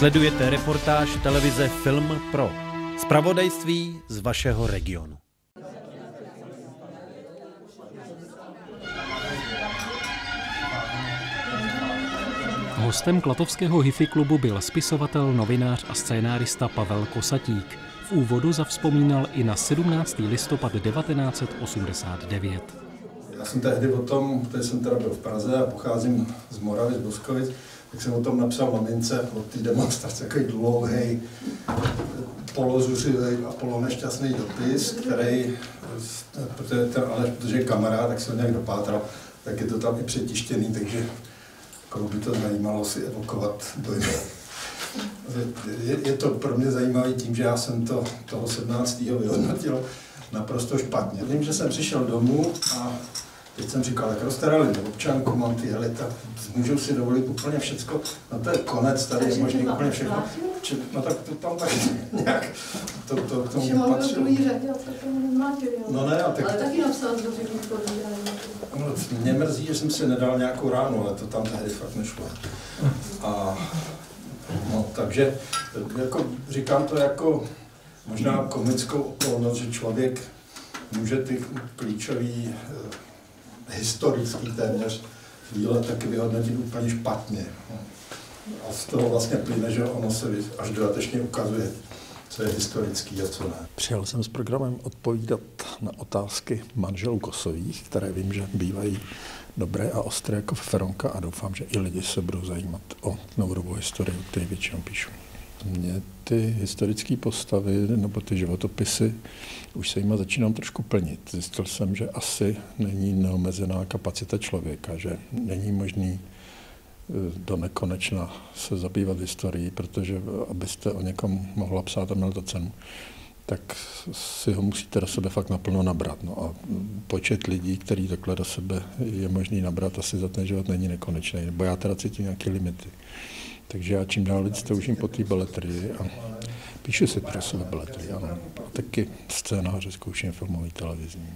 Sledujete reportáž televize Film Pro. Spravodajství z vašeho regionu. Hostem Klatovského hifi klubu byl spisovatel, novinář a scénárista Pavel Kosatík. V úvodu zavzpomínal i na 17. listopad 1989. Já jsem tehdy o tom, tady jsem teda byl v Praze a pocházím z Moravy, z Boskovic, tak jsem o tom napsal mamince od té demonstrace, takový dlouhý, polozuřivý a polonešťastný dopis, který, protože ale protože je kamarád, tak se nějak dopátral, tak je to tam i přetištěný, takže koho by to zajímalo si evokovat dojmy. Je, je to pro mě zajímavé tím, že já jsem to toho 17. vyhodnotil naprosto špatně. Vím, že jsem přišel domů a Teď jsem říkal, tak rozstarali mě občanku, mám ty elita, můžu si dovolit úplně všecko, no to je konec, tady je možný úplně všechno. Či, no tak to tam tak nějak, to, to k tomu patřilo. No ne, a tak... Ale taky napsal do no, Mě mrzí, že jsem si nedal nějakou ránu, ale to tam tehdy fakt nešlo. A, no, takže jako, říkám to jako možná komickou okolnost, že člověk může ty klíčový historický téměř díle taky vyhodnotit úplně špatně. A z toho vlastně plyne, že ono se až dodatečně ukazuje, co je historický a co ne. Přijel jsem s programem odpovídat na otázky manželů Kosových, které vím, že bývají dobré a ostré jako Feronka a doufám, že i lidi se budou zajímat o novodobou historii, o které většinou píšu. Mě ty historické postavy nebo ty životopisy už se jima začínám trošku plnit. Zjistil jsem, že asi není neomezená kapacita člověka, že není možný eh, do nekonečna se zabývat historií, protože abyste o někom mohla psát a měl to cenu, tak si ho musíte do sebe fakt naplno nabrat. No a počet lidí, který takhle do sebe je možný nabrat, asi za ten život není nekonečný, nebo já teda cítím nějaké limity. Takže já čím dál víc toužím po té beletrii a píšu si pro sebe beletrii, ano. A taky scénáře zkouším filmový televizní.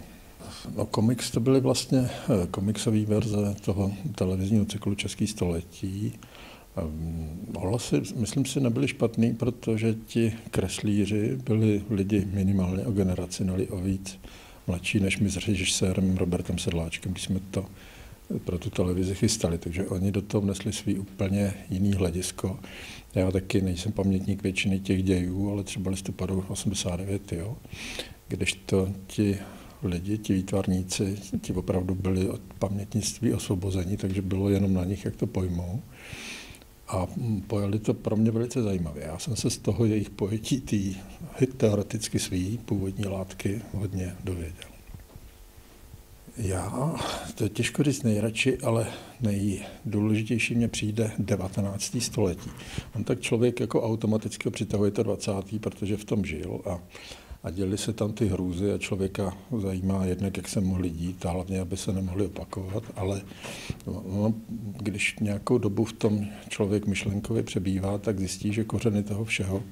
No, komiks to byly vlastně eh, komiksové verze toho televizního cyklu Český století. Ohlasy, myslím si, nebyly špatný, protože ti kreslíři byli lidi minimálně o generaci, neli o víc mladší než my s režisérem Robertem Sedláčkem, když jsme to pro tu televizi chystali, takže oni do toho vnesli svý úplně jiný hledisko. Já taky nejsem pamětník většiny těch dějů, ale třeba listopadu 89, jo, když to ti lidi, ti výtvarníci, ti opravdu byli od pamětnictví osvobození, takže bylo jenom na nich, jak to pojmou. A pojeli to pro mě velice zajímavě. Já jsem se z toho jejich pojetí, tý, teoreticky svý původní látky hodně dověděl. Já, to je těžko říct nejradši, ale nejdůležitější mě přijde 19. století. On tak člověk jako automaticky přitahuje to 20. protože v tom žil a, a děli se tam ty hrůzy a člověka zajímá jednak, jak se mohli dít a hlavně, aby se nemohli opakovat, ale no, když nějakou dobu v tom člověk myšlenkově přebývá, tak zjistí, že kořeny toho všeho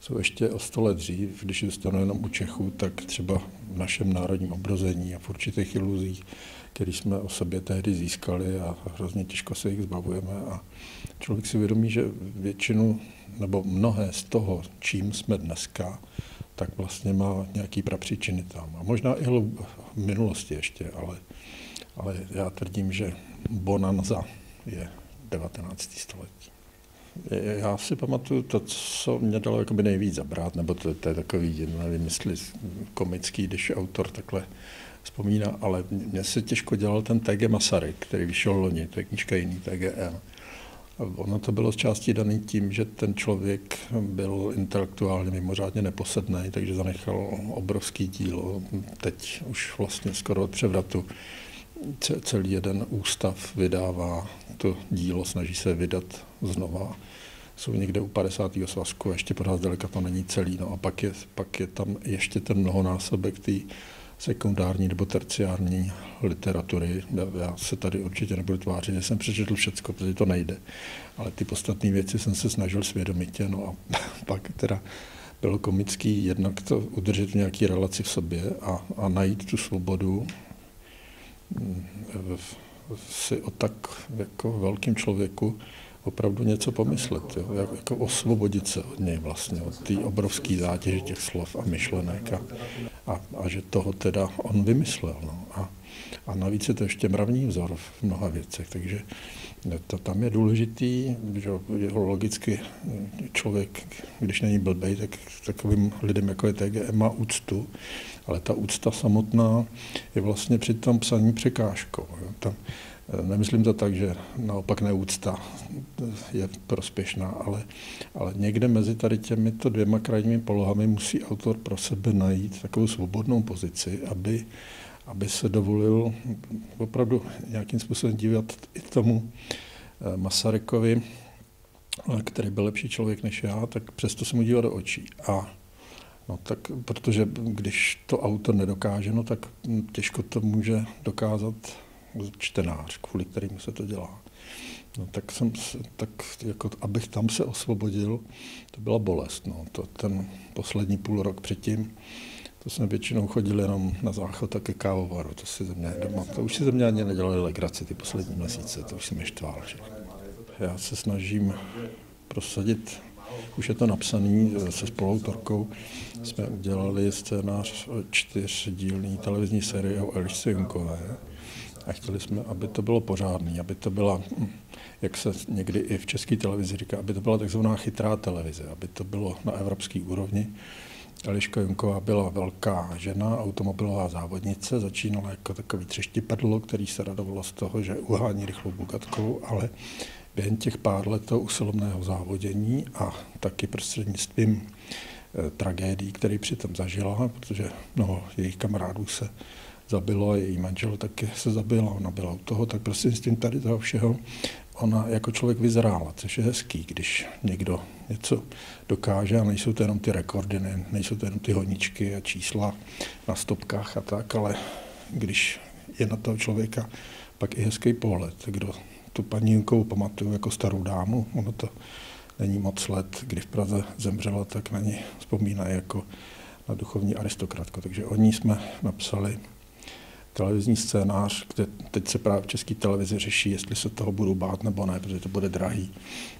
jsou ještě o sto let dřív, když zůstanu jenom u Čechů, tak třeba v našem národním obrození a v určitých iluzích, které jsme o sobě tehdy získali a hrozně těžko se jich zbavujeme. A člověk si uvědomí, že většinu nebo mnohé z toho, čím jsme dneska, tak vlastně má nějaký prapříčiny tam. A možná i v minulosti ještě, ale, ale já tvrdím, že bonanza je 19. století. Já si pamatuju to, co mě dalo jakoby nejvíc zabrat, nebo to, to je takový, nevím, jestli komický, když autor takhle vzpomíná, ale mně se těžko dělal ten TG Masaryk, který vyšel loni, to je knížka jiný TGM. Ono to bylo z části daný tím, že ten člověk byl intelektuálně mimořádně neposedný, takže zanechal obrovský dílo. Teď už vlastně skoro od převratu celý jeden ústav vydává to dílo, snaží se vydat znova. Jsou někde u 50. svazku, ještě pořád zdaleka to není celý. No a pak je, pak je tam ještě ten mnohonásobek té sekundární nebo terciární literatury. Já se tady určitě nebudu tvářit, že jsem přečetl všecko, protože to nejde. Ale ty podstatné věci jsem se snažil svědomitě. No a pak teda bylo komický jednak to udržet v nějaký relaci v sobě a, a najít tu svobodu mm, si o tak jako velkým člověku opravdu něco pomyslet, jo? Jak, jako osvobodit se od něj vlastně, od té obrovské zátěže těch slov a myšlenek a, a, a že toho teda on vymyslel. No. A, a navíc je to ještě mravní vzor v mnoha věcech, takže to tam je důležitý, že logicky člověk, když není blbej, tak takovým lidem, jako je TGM, má úctu, ale ta úcta samotná je vlastně při tom psaní překážkou. Jo. Tam, Nemyslím to tak, že naopak neúcta je prospěšná, ale, ale někde mezi tady těmito dvěma krajními polohami musí autor pro sebe najít takovou svobodnou pozici, aby, aby se dovolil opravdu nějakým způsobem dívat i tomu eh, Masarykovi, který byl lepší člověk než já, tak přesto se mu dívat do očí. A No tak, protože když to autor nedokáže, no tak těžko to může dokázat čtenář, kvůli kterým se to dělá. No, tak jsem, tak jako, abych tam se osvobodil, to byla bolest. No. To, ten poslední půl rok předtím, to jsme většinou chodili jenom na záchod a ke kávovaru. To, si ze mě, doma, to už si ze mě ani nedělali legraci ty poslední měsíce, to už si mě štval. Že? Já se snažím prosadit, už je to napsaný se spoluautorkou, jsme udělali scénář čtyřdílný televizní série o Elišce Junkové a chtěli jsme, aby to bylo pořádný, aby to byla, jak se někdy i v české televizi říká, aby to byla takzvaná chytrá televize, aby to bylo na evropské úrovni. Eliška Junková byla velká žena, automobilová závodnice, začínala jako takový třeštipadlo, který se radovalo z toho, že uhání rychlou bugatkou, ale během těch pár let toho usilovného závodění a taky prostřednictvím e, tragédií, který přitom zažila, protože mnoho jejich kamarádů se zabilo její manžel taky se zabil ona byla u toho, tak prostě s tím tady toho všeho ona jako člověk vyzrála, což je hezký, když někdo něco dokáže a nejsou to jenom ty rekordy, ne, nejsou to jenom ty honičky a čísla na stopkách a tak, ale když je na toho člověka pak i hezký pohled, kdo tu paní Junkovou pamatuju jako starou dámu, ono to není moc let, kdy v Praze zemřela, tak na ní vzpomíná jako na duchovní aristokratku. Takže o ní jsme napsali televizní scénář, kde teď se právě v české televizi řeší, jestli se toho budou bát nebo ne, protože to bude drahý.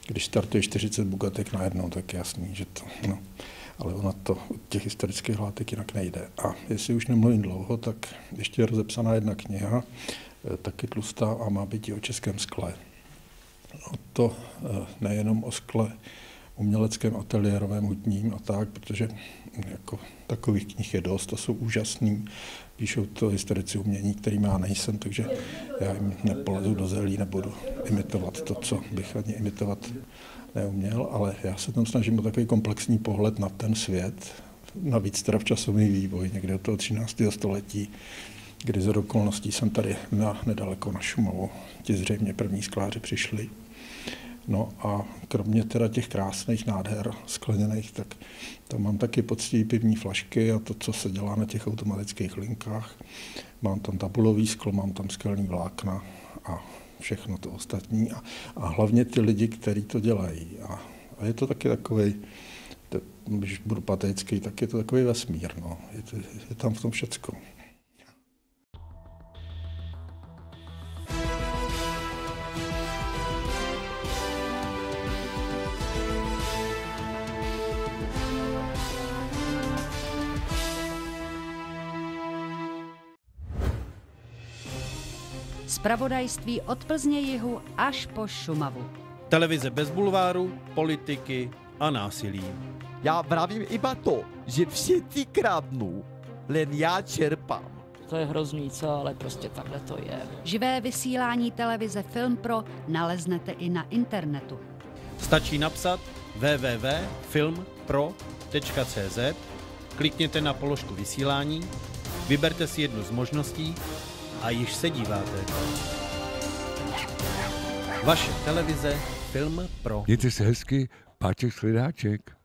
Když startuje 40 bugatek najednou, tak je jasný, že to, no. Ale ona to od těch historických látek jinak nejde. A jestli už nemluvím dlouho, tak ještě je rozepsaná jedna kniha, eh, taky tlustá a má být i o českém skle. No to eh, nejenom o skle uměleckém, ateliérovém, hutním a tak, protože jako takových knih je dost, to jsou úžasný, píšou to historici umění, kterým já nejsem, takže já jim nepolezu do zelí, nebudu imitovat to, co bych ani imitovat neuměl, ale já se tam snažím o takový komplexní pohled na ten svět, navíc teda v časový vývoj někde od toho 13. století, kdy z okolností jsem tady na, nedaleko na Šumovu. Ti zřejmě první skláři přišli No a kromě teda těch krásných nádher skleněných, tak tam mám taky poctivý pivní flašky a to, co se dělá na těch automatických linkách. Mám tam tabulový sklo, mám tam skelní vlákna a všechno to ostatní. A, a hlavně ty lidi, kteří to dělají. A, a je to taky takový, když budu patetický, tak je to takový vesmír. No. Je, to, je tam v tom všecko. Spravodajství od Plzně jihu až po Šumavu. Televize bez bulváru, politiky a násilí. Já vravím iba to, že všichni kradnou, len já čerpám. To je hrozný, co, ale prostě takhle to je. Živé vysílání televize Film Pro naleznete i na internetu. Stačí napsat www.filmpro.cz, klikněte na položku vysílání, vyberte si jednu z možností a již se díváte. Vaše televize Film Pro. Mějte se hezky, Páček Slidáček.